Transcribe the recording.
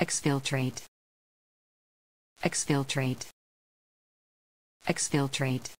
Exfiltrate. Exfiltrate. Exfiltrate.